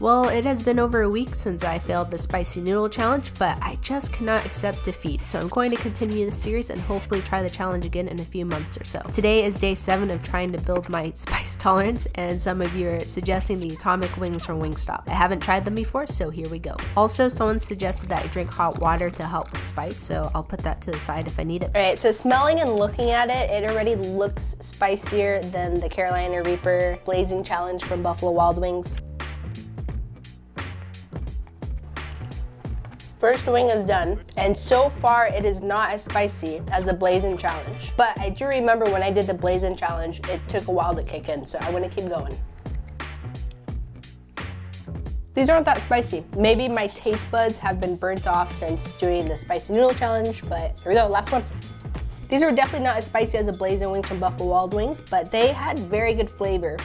Well, it has been over a week since I failed the spicy noodle challenge, but I just cannot accept defeat, so I'm going to continue the series and hopefully try the challenge again in a few months or so. Today is day 7 of trying to build my spice tolerance, and some of you are suggesting the atomic wings from Wingstop. I haven't tried them before, so here we go. Also, someone suggested that I drink hot water to help with spice, so I'll put that to the side if I need it. Alright, so smelling and looking at it, it already looks spicier than the Carolina Reaper Blazing Challenge from Buffalo Wild Wings. First wing is done, and so far it is not as spicy as the Blazing Challenge. But I do remember when I did the Blazing Challenge, it took a while to kick in, so I want to keep going. These aren't that spicy. Maybe my taste buds have been burnt off since doing the spicy noodle challenge, but here we go, last one. These were definitely not as spicy as the blazing wings from Buffalo Wild Wings, but they had very good flavor.